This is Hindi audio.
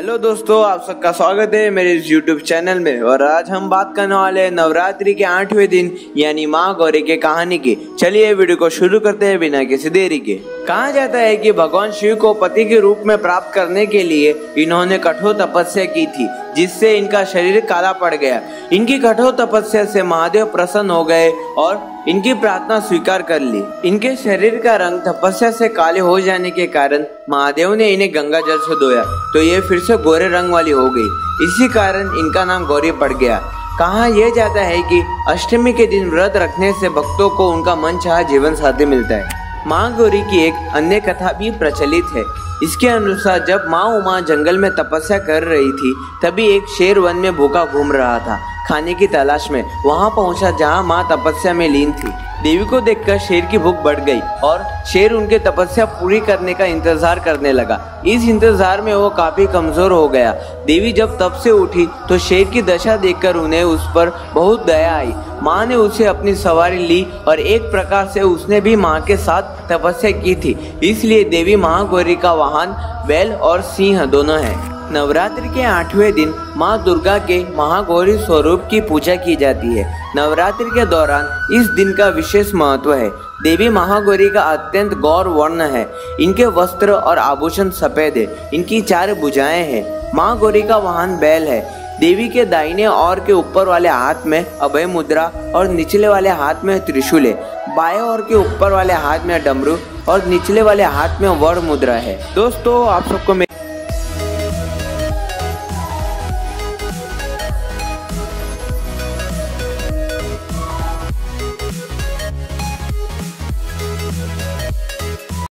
हेलो दोस्तों, आप सबका स्वागत है मेरे इस यूट्यूब चैनल में। और आज हम बात करने वाले हैं नवरात्रि के आठवें दिन, यानी माँ गौरी के कहानी की। चलिए वीडियो को शुरू करते हैं बिना किसी देरी के। कहा जाता है कि भगवान शिव को पति के रूप में प्राप्त करने के लिए इन्होंने कठोर तपस्या की थी, जिससे इनका शरीर काला पड़ गया। इनकी कठोर तपस्या से महादेव प्रसन्न हो गए और इनकी प्रार्थना स्वीकार कर ली। इनके शरीर का रंग तपस्या से काले हो जाने के कारण महादेव ने इन्हें गंगा जल से धोया तो ये फिर से गोरे रंग वाली हो गई। इसी कारण इनका नाम गौरी पड़ गया। कहा यह जाता है कि अष्टमी के दिन व्रत रखने से भक्तों को उनका मन चाह जीवन साथी मिलता है। माँ गौरी की एक अन्य कथा भी प्रचलित है। इसके अनुसार जब माँ उमा जंगल में तपस्या कर रही थी, तभी एक शेर वन में भूखा घूम रहा था। खाने की तलाश में वहाँ पहुँचा जहाँ माँ तपस्या में लीन थी। देवी को देखकर शेर की भूख बढ़ गई और शेर उनके तपस्या पूरी करने का इंतज़ार करने लगा। इस इंतज़ार में वो काफ़ी कमज़ोर हो गया। देवी जब तब से उठी तो शेर की दशा देखकर उन्हें उस पर बहुत दया आई। माँ ने उसे अपनी सवारी ली और एक प्रकार से उसने भी माँ के साथ तपस्या की थी। इसलिए देवी महागौरी का वाहन, बैल और सिंह दोनों है। नवरात्रि के आठवें दिन माँ दुर्गा के महागौरी स्वरूप की पूजा की जाती है। नवरात्रि के दौरान इस दिन का विशेष महत्व है। देवी महागौरी का अत्यंत गौर वर्ण है। इनके वस्त्र और आभूषण सफ़ेद है। इनकी चार भुजाएँ हैं। माँ गौरी का वाहन बैल है। देवी के दाहिने और के ऊपर वाले हाथ में अभय मुद्रा और निचले वाले हाथ में त्रिशूल है। बाएँ और के ऊपर वाले हाथ में डमरू और निचले वाले हाथ में वर्ण मुद्रा है। दोस्तों, आप सबको